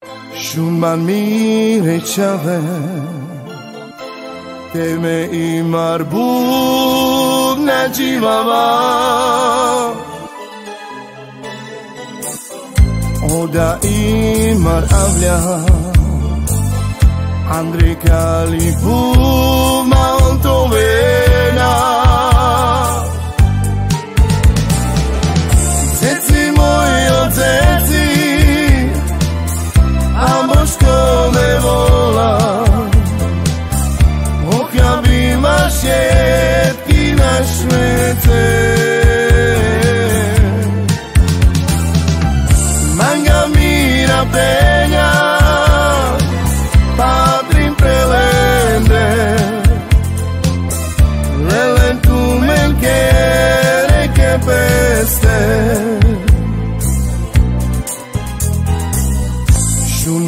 Shumë mirë e qave Teme i marbut në gjivava Oda i mar avlja Andri kali bu ma ontove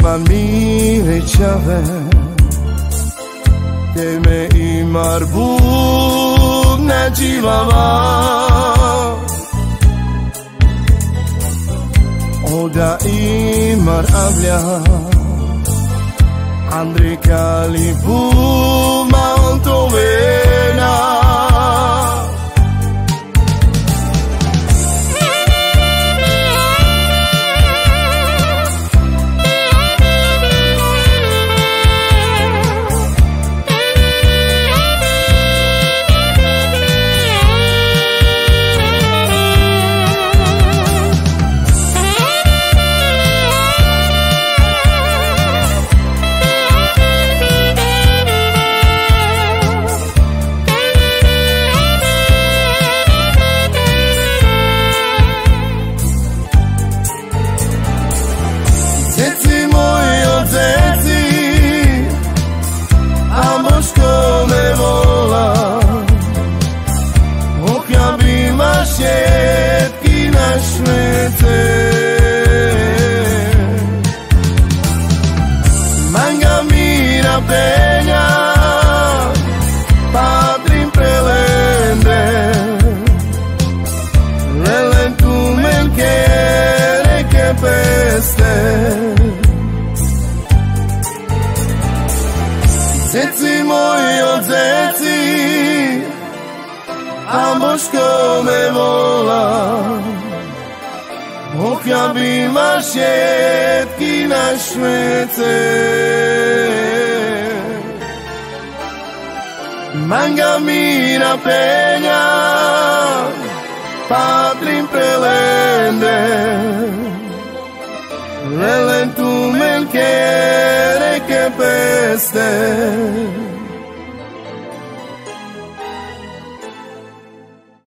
Ma mire qave Te me i marbu në gjivava Oda i mar avlja Andri Kalibu ma on peste Zeci moj od zeci Ambo što me vola. Oh ja bima šetki na šmece. Manga mira penja Padrin prelende there.